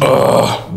Ugh.